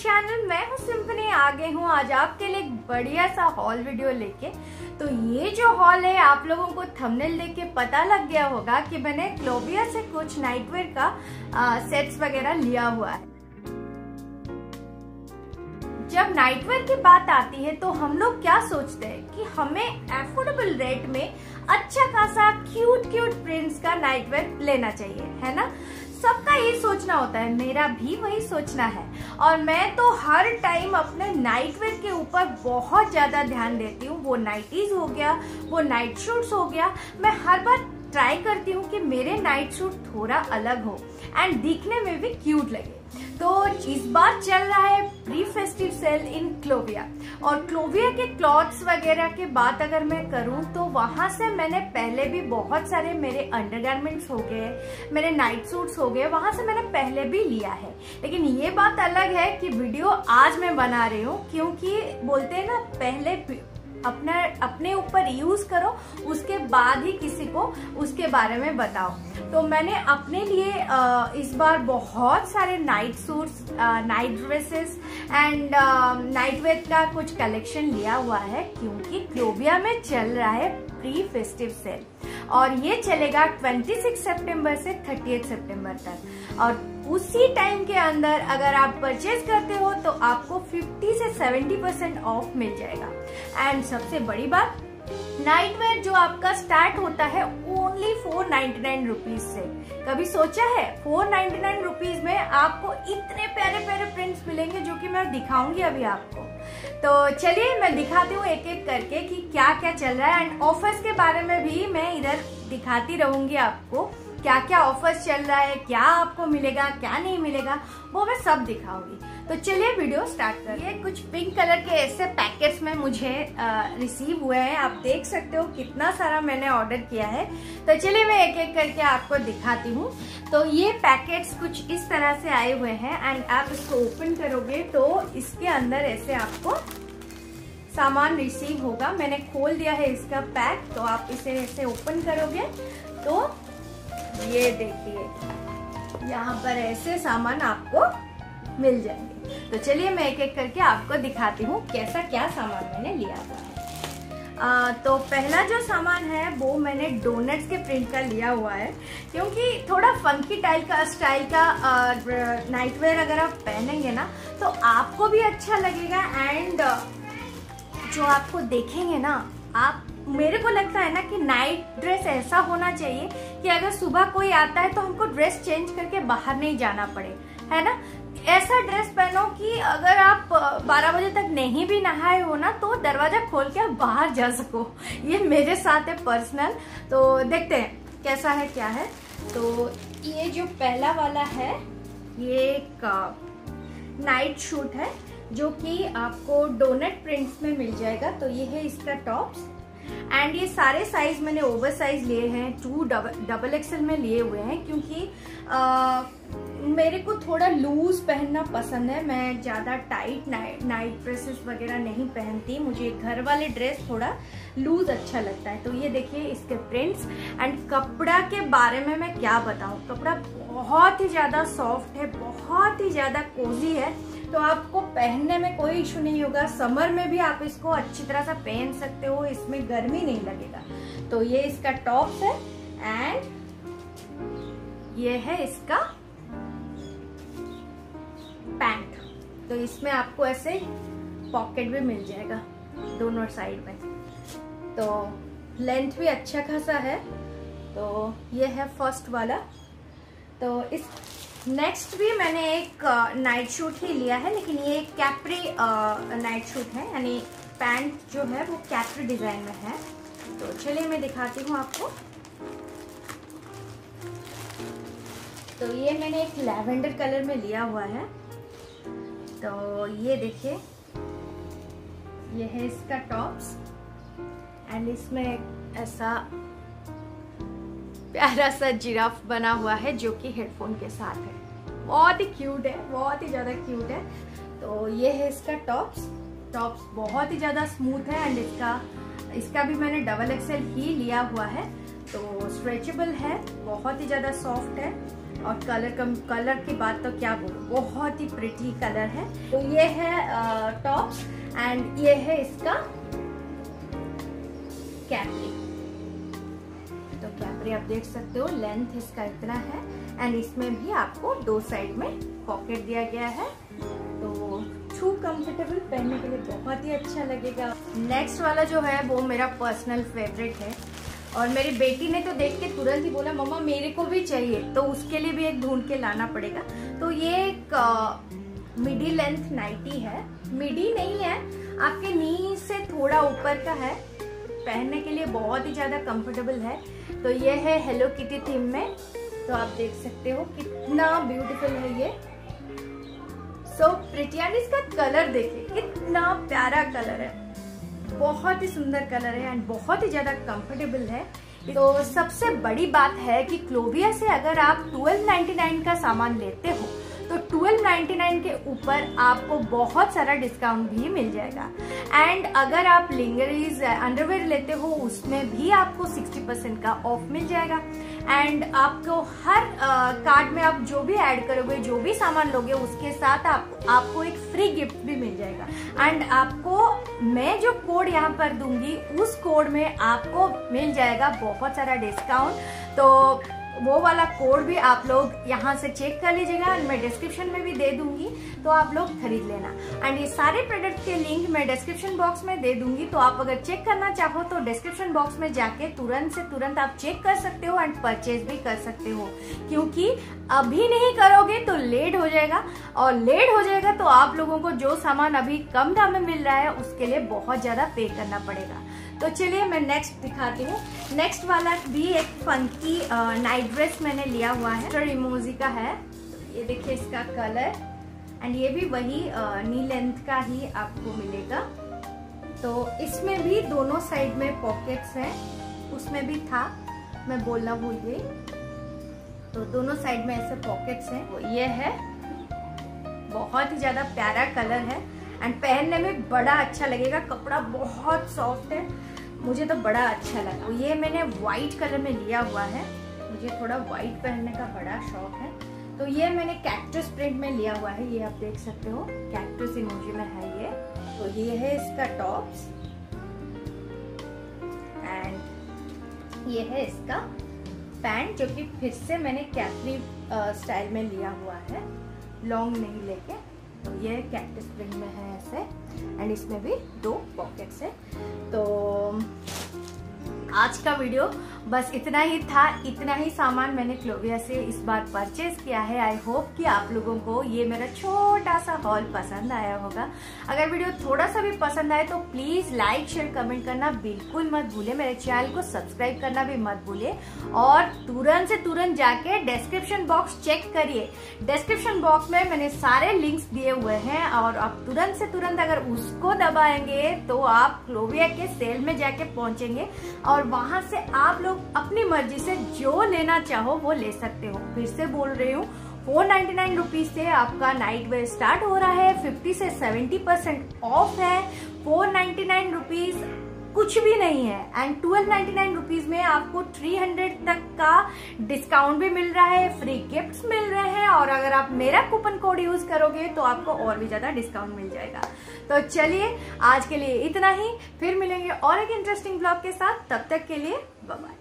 Channel मैं हूँ symphony आगे हूँ आज आपके लिए एक बढ़िया सा हॉल वीडियो लेके। तो ये जो हॉल है आप लोगों को थंबनेल देख के पता लग गया होगा कि मैंने क्लोबिया से कुछ नाइटवेयर का आ, सेट्स वगैरह लिया हुआ है। जब नाइटवेयर की बात आती है तो हम लोग क्या सोचते हैं कि हमें एफोर्डेबल रेट में अच्छा खासा क्यूट क्यूट प्रिंट्स का नाइटवेयर लेना चाहिए है ना? सबका यही सोचना होता है, मेरा भी वही सोचना है। और मैं तो हर टाइम अपने नाइट वेयर के ऊपर बहुत ज़्यादा ध्यान देती हूँ। वो नाइटीज हो गया, वो नाइट शूट्स हो गया। मैं हर बार ट्राई करती हूँ कि मेरे नाइट सूट थोड़ा अलग हो। एंड दिखने में भी क्यूट लगे। तो इस बार चल रहा है pre festive sale in Clovia और क्लोविया के क्लॉथ्स वगैरह के बात अगर मैं करूँ तो वहाँ से मैंने पहले भी बहुत सारे मेरे अंडरगारमेंट्स हो गए, मेरे नाइट सूट्स हो गए, वहाँ से मैंने पहले भी लिया है। लेकिन ये बात अलग है कि वीडियो आज मैं बना रही हूँ, क्योंकि बोलते हैं ना, पहले अपना, अपने ऊपर यूज़ करो, उसके बाद ही किसी को उसके बारे में बताओ। तो मैंने अपने लिए इस बार बहुत सारे night suits night dresses and nightwear का कुछ कलेक्शन लिया हुआ है, क्योंकि क्लोबिया में चल रहा है प्री फेस्टिव सेल और ये चलेगा 26 सितंबर से 30 सितंबर तक। और उसी टाइम के अंदर अगर आप परचेज करते हो तो आपको 50 से 70 परसेंट ऑफ़ मिल जाएगा। एंड सबसे बड़ी बात नाइट वेयर जो आपका स्टार्ट होता है only four ninety nine rupees से। कभी सोचा है फोर नाइन्टी नाइन में आपको इतने प्यारे प्यारे प्रिंट्स मिलेंगे जो कि मैं दिखाऊँगी अभी आपको? तो चलिए, मैं दिखाती हूँ एक एक करके कि क्या क्या चल रहा है। एंड ऑफर्स के बारे में भी मैं इधर दिखाती रहूँगी आपको। क्या क्या ऑफर्स चल रहा है, क्या आपको मिलेगा, क्या नहीं मिलेगा, वो मैं सब दिखाऊँगी। तो चलिए वीडियो स्टार्ट करिए। कुछ पिंक कलर के ऐसे पैकेट्स में मुझे रिसीव हुए हैं। आप देख सकते हो कितना सारा मैंने ऑर्डर किया है। तो चलिए मैं एक एक करके आपको दिखाती हूँ। तो ये पैकेट्स कुछ इस तरह से आए हुए हैं एंड आप इसको ओपन करोगे तो इसके अंदर ऐसे आपको सामान रिसीव होगा। मैंने खोल दिया है इसका पैक तो आप इसे ऐसे ओपन करोगे तो ये देखिए यहाँ पर ऐसे सामान आपको मिल जाएँगे। तो चलिए मैं एक एक करके आपको दिखाती हूँ कैसा क्या सामान मैंने लिया हुआ है। आ, तो पहला जो सामान है वो मैंने डोनट्स के प्रिंट का लिया हुआ है क्योंकि थोड़ा फंकी टाइल का स्टाइल का नाइटवेयर अगर आप पहनेंगे ना तो आपको भी अच्छा लगेगा एंड जो आपको देखेंगे ना आप मेरे को लगता है ना कि नाइट ड्रेस ऐसा होना चाहिए कि अगर सुबह कोई आता है तो हमको ड्रेस चेंज करके बाहर नहीं जाना पड़े, है ना? ऐसा ड्रेस पहनो कि अगर आप 12 बजे तक नहीं भी नहाए हो ना तो दरवाज़ा खोल के आप बाहर जा सको। ये मेरे साथ है पर्सनल तो देखते हैं, कैसा है, क्या है? तो ये जो पहला वाला है, ये एक नाइट शूट है, जो कि आपको डोनट प्रिंट्स में मिल जाएगा। तो ये है इसका टॉप्स एंड ये सारे साइज़ मैंने ओवर साइज़ लिए हैं टू डबल एक्सएल में लिए हुए हैं क्योंकि आ, मेरे को थोड़ा लूज पहनना पसंद है। मैं ज़्यादा टाइट नाइट ड्रेसेस वगैरह नहीं पहनती। मुझे घर वाले ड्रेस थोड़ा लूज अच्छा लगता है। तो ये देखिए इसके प्रिंट्स एंड कपड़ा के बारे में मैं क्या बताऊँ? कपड़ा बहुत ही ज़्यादा सॉफ्ट है बहुत ही ज़्यादा कोजी है। तो आपको पहनने में कोई इशू नहीं होगा। समर में भी आप इसको अच्छी तरह से पहन सकते हो, इसमें गर्मी नहीं लगेगा। तो ये इसका टॉप है एंड ये है इसका पैंट। तो इसमें आपको ऐसे पॉकेट भी मिल जाएगा दोनों साइड में। तो लेंथ भी अच्छा खासा है। तो ये है फ़र्स्ट वाला। तो इस नेक्स्ट भी मैंने एक नाइट शूट ही लिया है, लेकिन ये एक कैप्री नाइट शूट है, यानी पैंट जो है वो कैप्री डिज़ाइन में है। तो चलिए मैं दिखाती हूँ आपको। तो ये मैंने एक लैवेंडर कलर में लिया हुआ है। तो ये देखिए, ये है इसका टॉप्स एंड इसमें ऐसा प्यारा सा जिराफ बना हुआ है जो कि हेडफोन के साथ है। बहुत ही क्यूट है, बहुत ही ज़्यादा क्यूट है। तो ये है इसका टॉप्स टॉप्स बहुत ही ज़्यादा स्मूथ है एंड इसका इसका भी मैंने डबल एक्सएल ही लिया हुआ है। तो स्ट्रेचेबल है, बहुत ही ज़्यादा सॉफ्ट है। और कलर कम कलर की बात तो क्या बोलूँ, बहुत ही प्रिटी कलर है। तो ये है टॉप्स एंड ये है इसका कैपरी कैपरी आप देख सकते हो लेंथ इसका इतना है एंड इसमें भी आपको दो साइड में पॉकेट दिया गया है। तो छू कंफर्टेबल पहनने के लिए बहुत ही अच्छा लगेगा। नेक्स्ट वाला जो है, वो मेरा पर्सनल फेवरेट है। और मेरी बेटी ने तो देख के तुरंत ही बोला, मम्मा, मेरे को भी चाहिए। तो उसके लिए भी एक ढूंढ के लाना पड़ेगा। तो ये एक मिडी लेंथ नाइटी है। मिडी नहीं है, आपके नी से थोड़ा ऊपर का है। पहनने के लिए बहुत ही ज़्यादा कंफर्टेबल है। तो ये है हेलो किटी थीम में। तो आप देख सकते हो कितना ब्यूटीफुल है ये। सो so, प्रिटियान इसका कलर देखिए कितना प्यारा कलर है। बहुत ही सुंदर कलर है एंड बहुत ही ज़्यादा कंफर्टेबल है। तो सबसे बड़ी बात है कि क्लोविया से अगर आप 1299 का सामान लेते हो तो 1299 के ऊपर आपको बहुत सारा डिस्काउंट भी मिल जाएगा। एंड अगर आप लिंगरीज अंडरवेयर लेते हो उसमें भी आपको 60 परसेंट का ऑफ़ मिल जाएगा। एंड आपको हर कार्ड में आप जो भी ऐड करोगे जो भी सामान लोगे उसके साथ आप, आपको एक फ्री गिफ्ट भी मिल जाएगा। एंड आपको मैं जो कोड यहाँ पर दूँगी उस कोड में आपको मिल जाएगा बहुत सारा डिस्काउंट तो वो वाला कोड भी आप लोग यहाँ से चेक कर लीजिएगा मैं डिस्क्रिप्शन में भी दे दूँगी तो आप लोग खरीद लेना। एंड ये सारे प्रोडक्ट के लिंक मैं डिस्क्रिप्शन बॉक्स में दे दूँगी तो आप अगर चेक करना चाहो तो डिस्क्रिप्शन बॉक्स में जाके तुरंत से तुरंत आप चेक कर सकते हो एंड परचेज भी कर सकते हो। क्योंकि अभी नहीं करोगे तो लेट हो जाएगा और लेट हो जाएगा तो आप लोगों को जो सामान अभी कम दाम में मिल रहा है, उसके लिए बहुत ज़्यादा पे करना पड़ेगा। तो चलिए मैं नेक्स्ट दिखाती हूँ। नेक्स्ट वाला भी एक फंकी नाइट ड्रेस मैंने लिया हुआ है। जो इमोजी का है। ये देखिए इसका कलर एंड ये भी वही नी लेंथ का ही आपको मिलेगा। तो इसमें भी दोनों साइड में पॉकेट्स हैं। उसमें भी था। मैं बोलना भूल गई तो दोनों साइड में ऐसे पॉकेट्स हैं। वो ये है। बहुत ही ज़्यादा प्यारा कलर है। एंड पहनने में बड़ा अच्छा लगेगा। कपड़ा बहुत सॉफ्ट है। मुझे तो बड़ा अच्छा लगा। ये मैंने व्हाइट कलर में लिया हुआ है। मुझे थोड़ा व्हाइट पहनने का बड़ा शौक है। तो ये मैंने कैक्टस प्रिंट में लिया हुआ है। ये आप देख सकते हो। कैक्टस इमोजी में है ये। तो ये है इसका टॉप्स एंड ये है इसका पैंट जो कि फिर से मैंने कैथरी स्टाइल में लिया हुआ है। लॉन्ग नहीं लेके। तो ये कैक्टस प्रिंट में है ऐसे एंड इसमें भी दो पॉकेट्स हैं। तो आज का वीडियो बस इतना ही था, इतना ही सामान मैंने क्लोविया से इस बार परचेज किया है। आई होप कि आप लोगों को ये मेरा छोटा सा हॉल पसंद आया होगा। अगर वीडियो थोड़ा सा भी पसंद आए तो प्लीज़ लाइक शेयर कमेंट करना बिल्कुल मत भूले मेरे चैनल को सब्सक्राइब करना भी मत भूले और तुरंत से तुरंत जाके डिस्क्रिप्शन बॉक्स चेक करिए। डिस्क्रिप्शन बॉक्स में मैंने सारे लिंक्स दिए हुए हैं और आप तुरंत से तुरंत अगर उसको दबाएँगे तो आप क्लोविया के सेल में जाके पहुँचेंगे। और और वहाँ से आप लोग अपनी मर्ज़ी से जो लेना चाहो वो ले सकते हो। फिर से बोल रही हूँ, फोर नाइन्टी नाइन रुपीज़ से आपका नाइट वेयर स्टार्ट हो रहा है, फिफ्टी से सेवेंटी परसेंट ऑफ़ है। फोर नाइन्टी नाइन रुपीज़ कुछ भी नहीं है। And twelve ninety nine rupees में आपको थ्री हंड्रेड तक का डिस्काउंट भी मिल रहा है फ्री गिफ्ट्स मिल रहे हैं और अगर आप मेरा कूपन कोड यूज़ करोगे तो आपको और भी ज़्यादा डिस्काउंट मिल जाएगा। तो चलिए, आज के लिए इतना ही, फिर मिलेंगे और एक इंटरेस्टिंग ब्लॉग के साथ। तब तक के लिए बाय